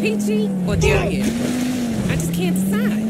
Peachy or Delia? I just can't decide.